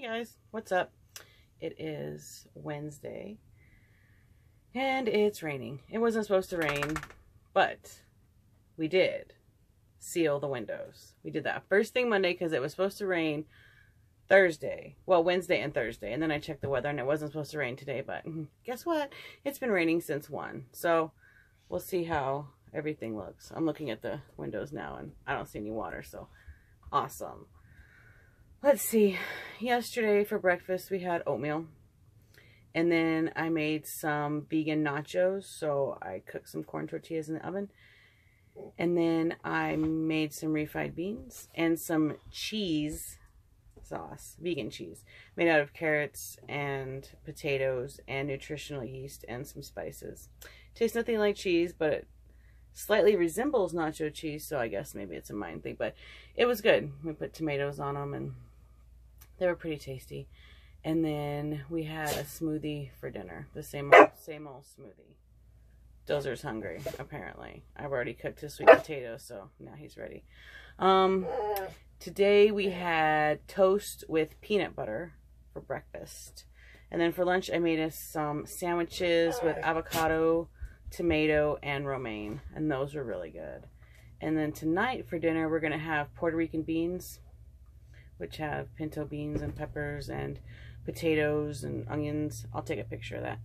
Hey guys, what's up? It is Wednesday and it's raining. It wasn't supposed to rain, but we did seal the windows. We did that first thing Monday because it was supposed to rain Thursday. Well, Wednesday and Thursday. And then I checked the weather and it wasn't supposed to rain today, but mm-hmm, guess what? It's been raining since 1. So we'll see how everything looks. I'm looking at the windows now and I don't see any water, so awesome. Let's see. Yesterday for breakfast we had oatmeal. And then I made some vegan nachos. So I cooked some corn tortillas in the oven. And then I made some refried beans and some cheese sauce, vegan cheese, made out of carrots and potatoes and nutritional yeast and some spices. Tastes nothing like cheese, but it slightly resembles nacho cheese, so I guess maybe it's a mind thing, but it was good. We put tomatoes on them and they were pretty tasty. And then we had a smoothie for dinner. The same old, same old smoothie. Dozer's hungry, apparently. I've already cooked his sweet potatoes, so now he's ready. Um, today we had toast with peanut butter for breakfast. And then for lunch, I made us some sandwiches with avocado, tomato, and romaine. And those were really good. And then tonight for dinner, we're going to have Puerto Rican beans which have pinto beans and peppers and potatoes and onions. I'll take a picture of that.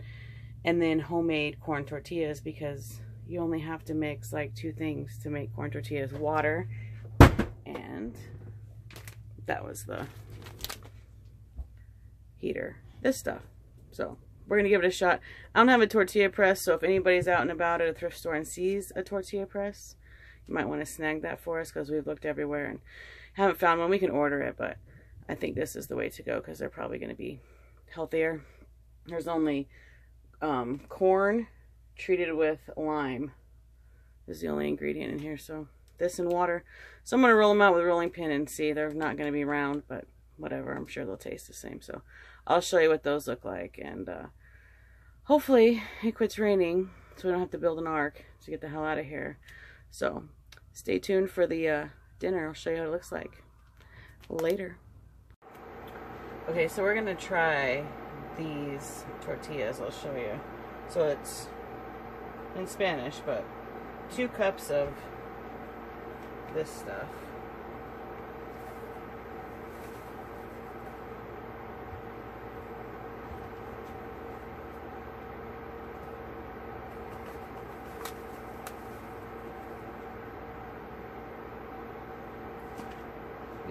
And then homemade corn tortillas because you only have to mix like two things to make corn tortillas. Water and that was the heater. This stuff. So we're going to give it a shot. I don't have a tortilla press, so if anybody's out and about at a thrift store and sees a tortilla press, you might want to snag that for us because we've looked everywhere and haven't found one. We can order it, but I think this is the way to go because they're probably going to be healthier. There's only um, corn treated with lime is the only ingredient in here. So this and water. So I'm going to roll them out with a rolling pin and see. They're not going to be round, but whatever. I'm sure they'll taste the same. So I'll show you what those look like. And uh, hopefully it quits raining so we don't have to build an ark to get the hell out of here. So stay tuned for the uh, dinner. I'll show you what it looks like later. Okay, so we're to try these tortillas. I'll show you. So it's in Spanish, but two cups of this stuff.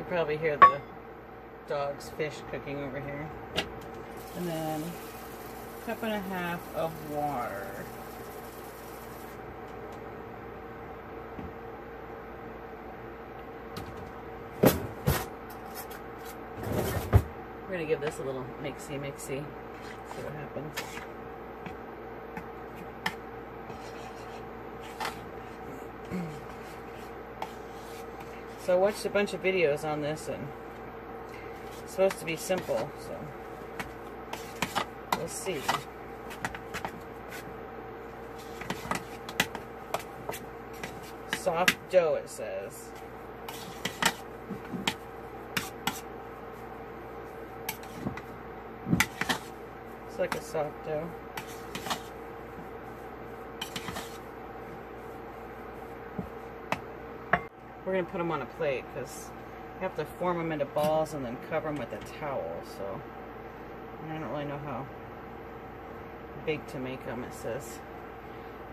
You probably hear the dog's fish cooking over here. And then a cup and a half of water. We're gonna give this a little mixy mixy. See what happens. So I watched a bunch of videos on this and it's supposed to be simple, so we'll see. Soft dough, it says. It's like a soft dough. We're going to put them on a plate because you have to form them into balls and then cover them with a towel. So I don't really know how big to make them. It says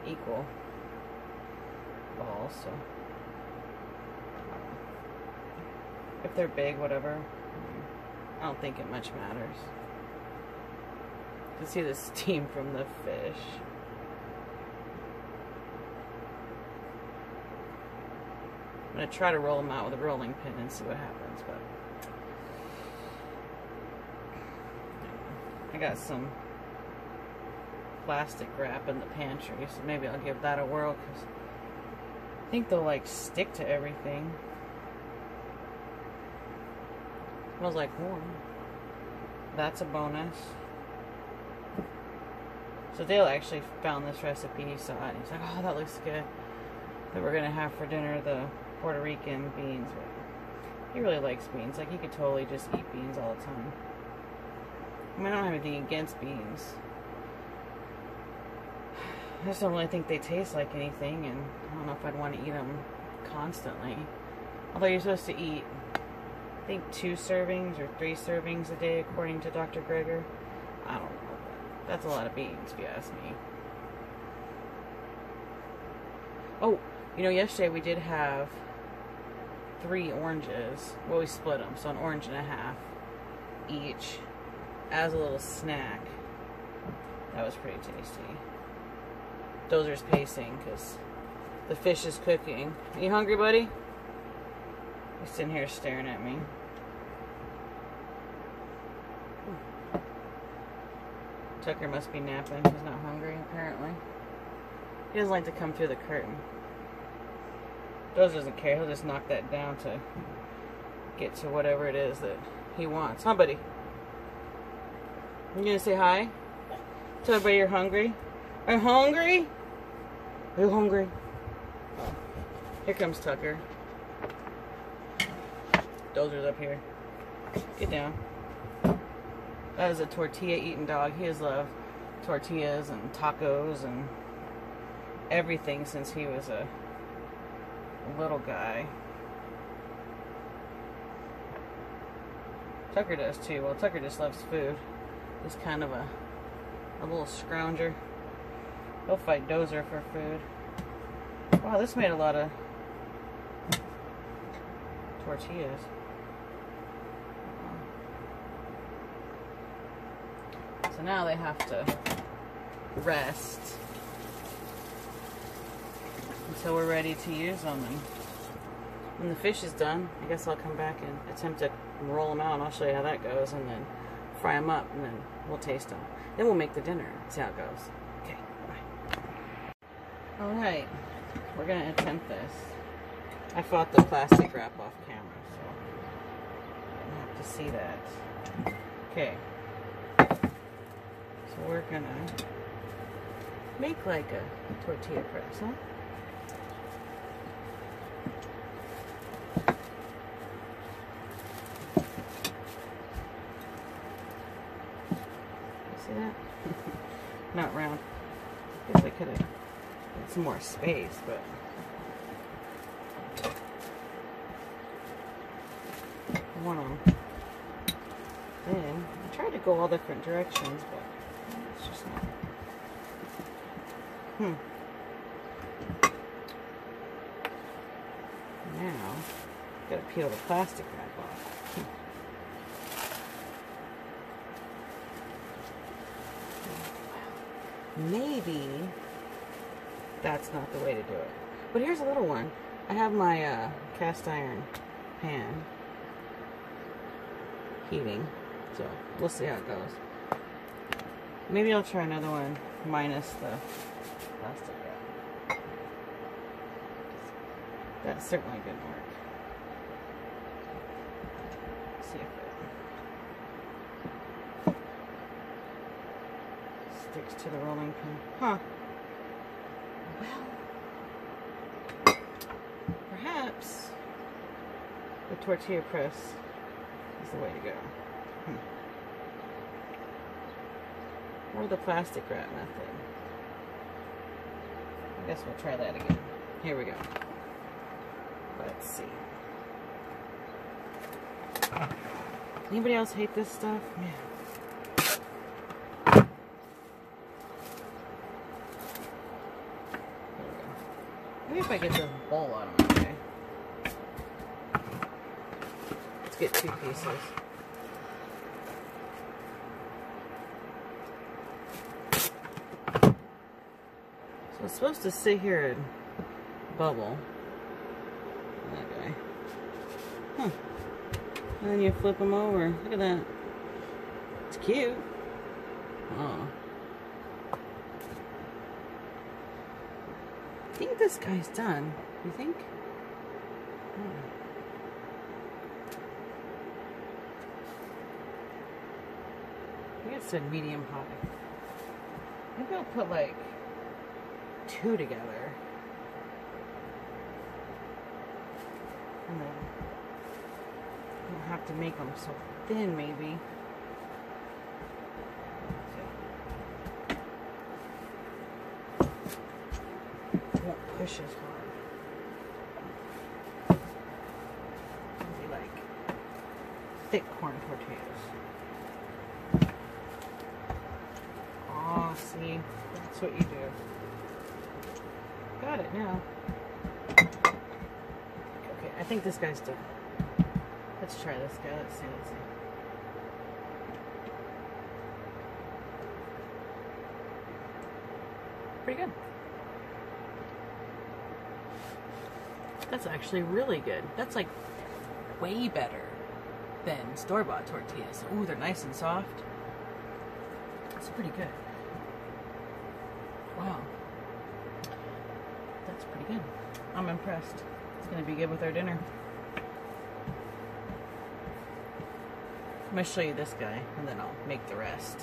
equal balls. So if they're big, whatever. I don't think it much matters. Can see the steam from the fish. Going to try to roll them out with a rolling pin and see what happens, but I got some plastic wrap in the pantry, so maybe I'll give that a whirl because I think they'll like stick to everything. Smells like corn. That's a bonus. So Dale actually found this recipe, he saw it, he's like, oh, that looks good. That we're going to have for dinner the Puerto Rican beans. He really likes beans. Like, he could totally just eat beans all the time. I mean, I don't have anything against beans. I just don't really think they taste like anything, and I don't know if I'd want to eat them constantly. Although you're supposed to eat, I think, two servings or three servings a day, according to Dr. Greger. I don't know. That's a lot of beans, if you ask me. Oh, you know, yesterday we did have three oranges. Well, we split them, so an orange and a half each as a little snack. That was pretty tasty. Dozer's pacing because the fish is cooking. Are you hungry, buddy? He's sitting here staring at me. Tucker must be napping. He's not hungry, apparently. He doesn't like to come through the curtain. Dozer doesn't care. He'll just knock that down to get to whatever it is that he wants. Huh, buddy? You gonna say hi? Tell everybody you're hungry. Are you hungry? Are you hungry? Here comes Tucker. Dozer's up here. Get down. That is a tortilla eating dog. He has loved tortillas and tacos and everything since he was a little guy. Tucker does too. Well, Tucker just loves food. He's kind of a, a little scrounger. He'll fight Dozer for food. Wow, this made a lot of tortillas. So now they have to rest until we're ready to use them. And when the fish is done, I guess I'll come back and attempt to roll them out and I'll show you how that goes and then fry them up and then we'll taste them. Then we'll make the dinner see how it goes. Okay, bye. Alright, we're going to attempt this. I fought the plastic wrap off camera, so you have to see that. Okay. So we're to make like a tortilla press, huh? See that? Not round. Guess I could have had some more space, but. I want them. Then I tried to go all different directions, but it's just not. Hmm. Now, gotta peel the plastic wrap off. Hmm. maybe that's not the way to do it. But here's a little one. I have my uh, cast iron pan heating, so we'll see how it goes. Maybe I'll try another one minus the plastic. That certainly didn't work. Let's see if it sticks to the rolling pin. Huh. Well, perhaps the tortilla press is the way to go. Hmm. Or the plastic wrap method. I guess we'll try that again. Here we go. Let's see. Anybody else hate this stuff? Man. Maybe if I get this bowl out of my way. Get two pieces. So it's supposed to sit here and bubble. That guy. Huh. And then you flip them over. Look at that. It's cute. Oh. I think this guy's done. You think? Hmm. it said medium high. Maybe I'll put like two together. And then I don't have to make them so thin maybe. It won't push as hard. thick corn tortillas. Oh, see, that's what you do. Got it now. Okay, I think this guy's done. Let's try this guy. Let's see. Let's see. Pretty good. That's actually really good. That's like way better than store-bought tortillas. Ooh, they're nice and soft. That's pretty good. Wow. That's pretty good. I'm impressed. It's gonna be good with our dinner. I'm gonna show you this guy and then I'll make the rest.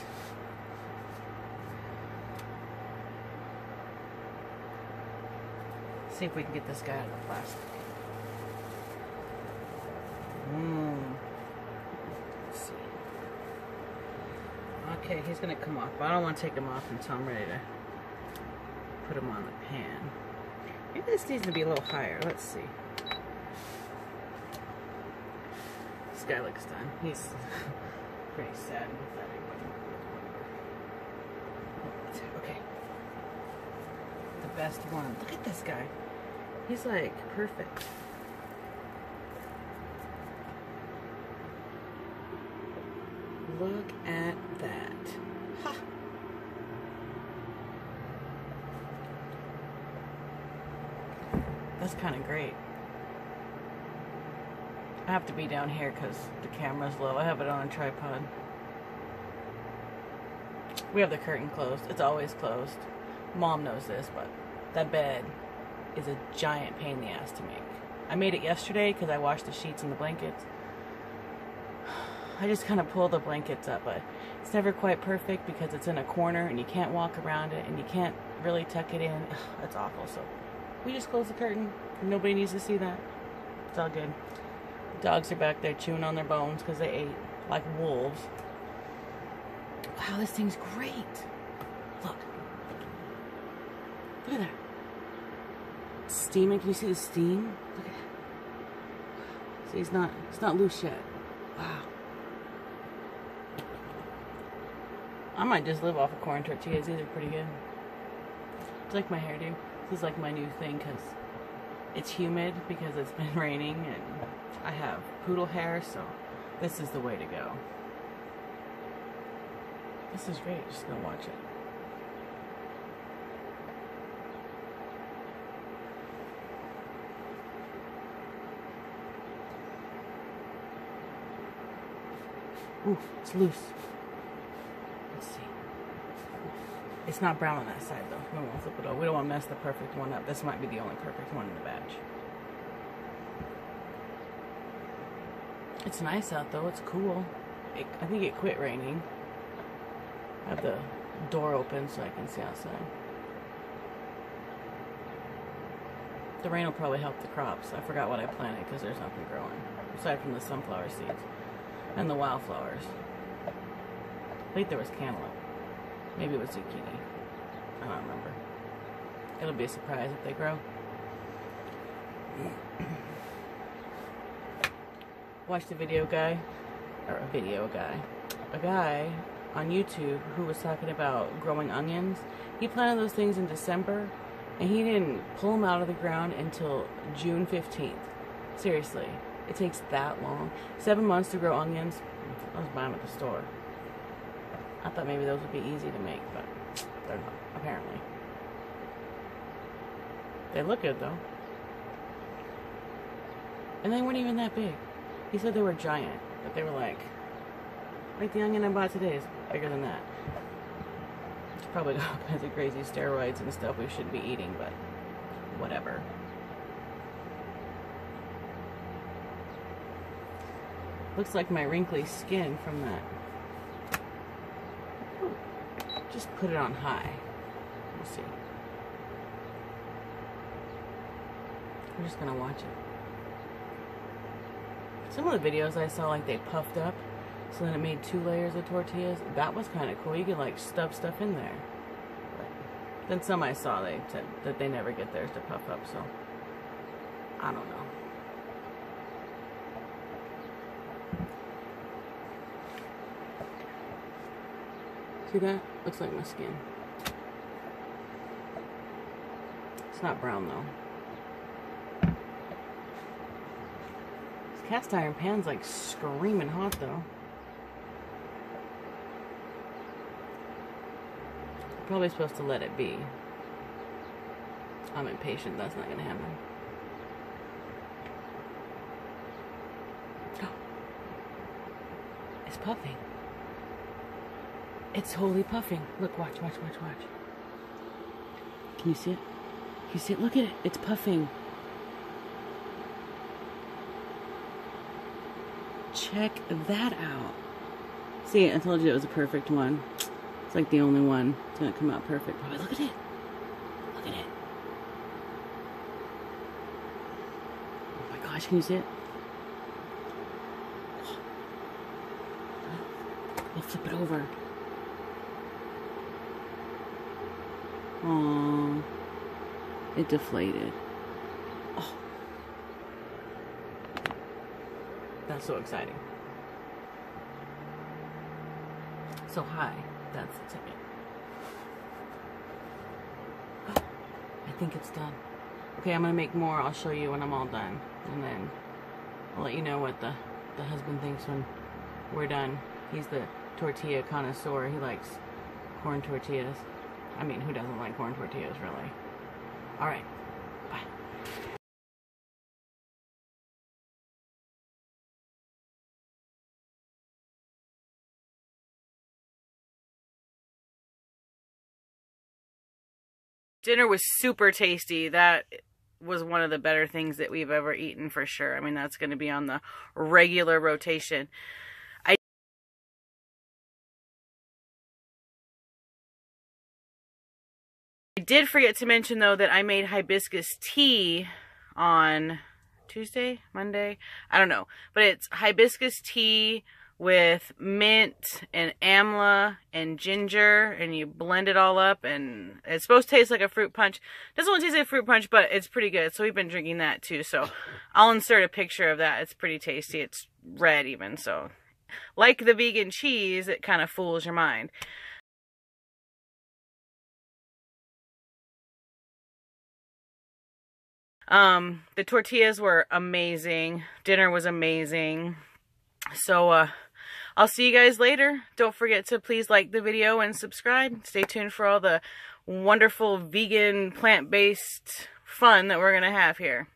See if we can get this guy out of the plastic. Mmm. Let's see. Okay, he's gonna come off, but I don't want to take him off until I'm ready to put him on the pan. Maybe this needs to be a little higher. Let's see. This guy looks done. He's pretty sad and pathetic. Okay. The best one. Look at this guy. He's like perfect. Look at that. Ha. That's kind of great. I have to be down here because the camera's low. I have it on a tripod. We have the curtain closed. It's always closed. Mom knows this, but that bed is a giant pain in the ass to make. I made it yesterday because I washed the sheets and the blankets. I just kind of pull the blankets up, but it's never quite perfect because it's in a corner and you can't walk around it and you can't really tuck it in. That's awful. So we just close the curtain. Nobody needs to see that. It's all good. The dogs are back there chewing on their bones because they ate like wolves. Wow, this thing's great. Look. Look at that. It's steaming. Can you see the steam? Look at that. See, it's not, it's not loose yet. Wow. I might just live off of corn tortillas. These are pretty good. It's like my hairdo. This is like my new thing because it's humid because it's been raining and I have poodle hair, so this is the way to go. This is great. Just gonna watch it. Ooh, it's loose. Let's see. It's not brown on that side though. We won't flip it over. We don't want to mess the perfect one up. This might be the only perfect one in the batch. It's nice out though. It's cool. It, I think it quit raining. I have the door open so I can see outside. The rain will probably help the crops. I forgot what I planted because there's nothing growing aside from the sunflower seeds and the wildflowers. I think there was cantaloupe. Maybe it was zucchini. I don't remember. It'll be a surprise if they grow. Watched a video guy, or a video guy, a guy on YouTube who was talking about growing onions. He planted those things in December, and he didn't pull them out of the ground until June 15th. Seriously, it takes that long. Seven months to grow onions. I was buying them at the store. I thought maybe those would be easy to make, but they're not, apparently. They look good, though. And they weren't even that big. He said they were giant, but they were like, like the onion I bought today is bigger than that. It's probably got all kinds of crazy steroids and stuff we shouldn't be eating, but whatever. Looks like my wrinkly skin from that. Just put it on high. We'll see. We're just gonna watch it. Some of the videos I saw, like they puffed up, so then it made two layers of tortillas. That was kind of cool. You could like stuff stuff in there. But Then some I saw, they said that they never get theirs to puff up, so I don't know. See that? Looks like my skin. It's not brown though. This cast iron pan's like screaming hot though. Probably supposed to let it be. I'm impatient, that's not gonna happen. It's puffing. It's totally puffing. Look, watch, watch, watch, watch. Can you see it? Can you see it? Look at it. It's puffing. Check that out. See, I told you it was a perfect one. It's like the only one. It's gonna come out perfect. Probably look at it. Look at it. Oh my gosh, can you see it? We'll flip it over. Aww. It deflated. Oh. That's so exciting. So high. That's the ticket. I think it's done. Okay, I'm gonna make more. I'll show you when I'm all done. And then I'll let you know what the, the husband thinks when we're done. He's the tortilla connoisseur. He likes corn tortillas. I mean, who doesn't like corn tortillas, really? All right. Bye. Dinner was super tasty. That was one of the better things that we've ever eaten for sure. I mean, that's going to be on the regular rotation. Did forget to mention though that I made hibiscus tea on Tuesday, Monday, I don't know, but it's hibiscus tea with mint and amla and ginger and you blend it all up and it's supposed to taste like a fruit punch. Doesn't want to taste like a fruit punch, but it's pretty good. So we've been drinking that too. So I'll insert a picture of that. It's pretty tasty. It's red even. So like the vegan cheese, it kind of fools your mind. Um, the tortillas were amazing. Dinner was amazing. So, uh, I'll see you guys later. Don't forget to please like the video and subscribe. Stay tuned for all the wonderful vegan, plant-based fun that we're going to have here.